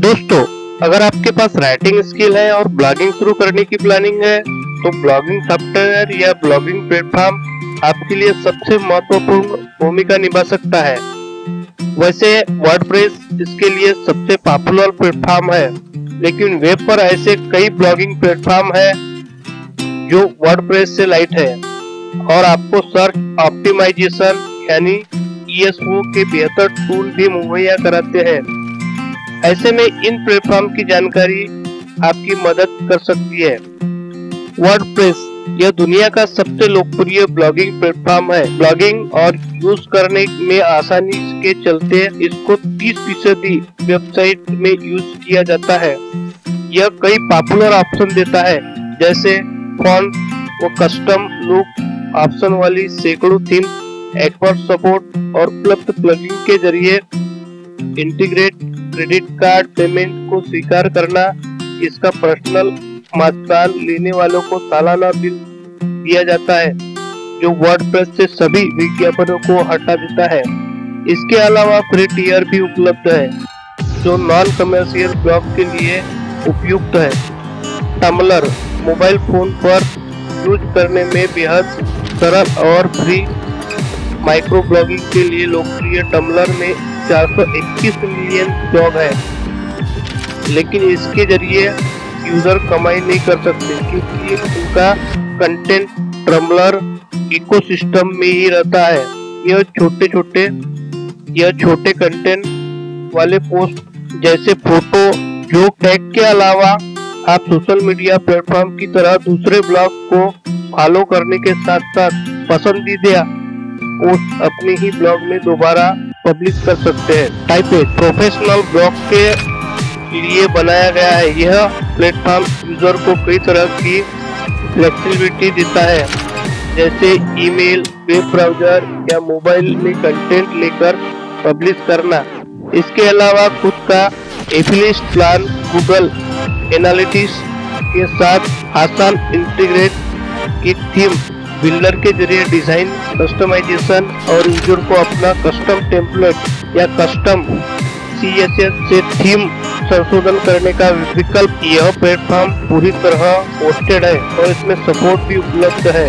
दोस्तों, अगर आपके पास राइटिंग स्किल है और ब्लॉगिंग शुरू करने की प्लानिंग है तो ब्लॉगिंग सॉफ्टवेयर या ब्लॉगिंग प्लेटफॉर्म आपके लिए सबसे महत्वपूर्ण भूमिका निभा सकता है। वैसे वर्डप्रेस इसके लिए सबसे पॉपुलर प्लेटफॉर्म है, लेकिन वेब पर ऐसे कई ब्लॉगिंग प्लेटफॉर्म है जो वर्डप्रेस से लाइट है और आपको सर्च ऑप्टिमाइजेशन यानी ईएसओ के बेहतर टूल भी मुहैया कराते हैं। ऐसे में इन प्लेटफॉर्म की जानकारी आपकी मदद कर सकती है। वर्डप्रेस, यह दुनिया का सबसे लोकप्रिय ब्लॉगिंग प्लेटफॉर्म है। ब्लॉगिंग और यूज़ करने में आसानी के चलते इसको 30 फ़ीसदी वेबसाइट में यूज़ किया जाता है। यह कई पॉपुलर ऑप्शन देता है, जैसे फॉन्ट व कस्टम लुक ऑप्शन वाली सैकड़ों थीम एक्सपर्ट सपोर्ट और उपलब्ध प्लगइन के ज़रिए इंटीग्रेट क्रेडिट कार्ड पेमेंट को स्वीकार करना, इसका पर्सनल मास्टान लेने वालों को सालाना बिल दिया जाता है, जो वर्डप्रेस से सभी विज्ञापनों को हटा देता है। इसके अलावा फ्री टीयर भी उपलब्ध है, जो नॉन कमर्शियल ब्लॉग के लिए उपयुक्त है। टम्बलर मोबाइल फ़ोन पर यूज़ करने में बेहद सरल और फ्री माइक्रो ब्लॉगिंग के लिए लोकप्रिय टम्बलर में 421 मिलियन ब्लॉग है। लेकिन इसके ज़रिए यूज़र कमाई नहीं कर सकते, क्योंकि उनका कंटेंट टम्बलर इकोसिस्टम में ही रहता है। यह छोटे छोटे यह छोटे कंटेंट वाले पोस्ट जैसे फ़ोटो जो टैग के अलावा आप सोशल मीडिया प्लेटफॉर्म की तरह दूसरे ब्लॉग को फॉलो करने के साथ साथ पसंदीदा पोस्ट अपने ही ब्लॉग में दोबारा पब्लिश कर सकते हैं। टाइप ए प्रोफेशनल ब्लॉग के लिए बनाया गया है। यह प्लेटफॉर्म यूज़र को कई तरह की फ्लेक्सिबिलिटी देता है। जैसे ईमेल, वेब ब्राउज़र या मोबाइल में कंटेंट लेकर पब्लिश करना। इसके अलावा खुद का एफिलिस्ट प्लान गूगल एनालिटिक्स के साथ आसान इंटीग्रेट की थीम बिल्डर के ज़रिए डिज़ाइन कस्टमाइजेशन और यूज़र को अपना कस्टम टेम्पलेट या कस्टम सीएसएस से थीम संशोधन करने का विकल्प यह प्लेटफॉर्म पूरी तरह पोस्टेड है और इसमें सपोर्ट भी उपलब्ध है।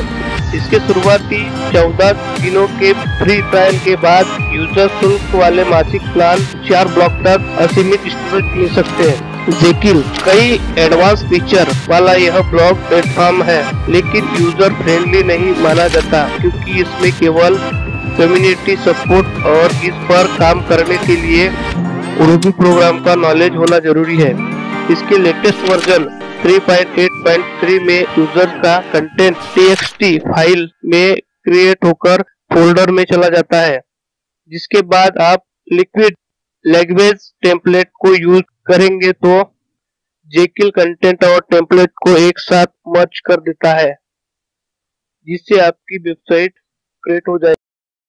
इसके शुरुआती 14 दिनों के फ्री ट्रायल के बाद यूज़र शुल्क वाले मासिक प्लान चार ब्लॉक तक असीमित स्टोरेज ले सकते हैं। जेकिल, कई एडवांस फीचर वाला यह ब्लॉग प्लेटफॉर्म है, लेकिन यूज़र फ्रेंडली नहीं माना जाता, क्योंकि इसमें केवल कम्युनिटी सपोर्ट और इस पर काम करने के लिए उर्दू प्रोग्राम का नॉलेज होना ज़रूरी है। इसके लेटेस्ट वर्जन 3.8.3 में यूज़र का कंटेंट टी फ़ाइल में क्रिएट होकर फोल्डर में चला जाता है, जिसके बाद आप लिक्विड लैंग्वेज टेम्पलेट को यूज़ करेंगे तो जेकिल कंटेंट और टेम्पलेट को एक साथ मर्ज कर देता है, जिससे आपकी वेबसाइट क्रिएट हो जाए।